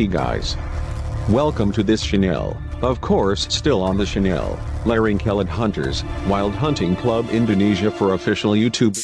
lucky guys. Welcome to this Chanel, of course still on the Chanel, Lereng Kelud Hunters, Wild Hunting Club Indonesia for official YouTube.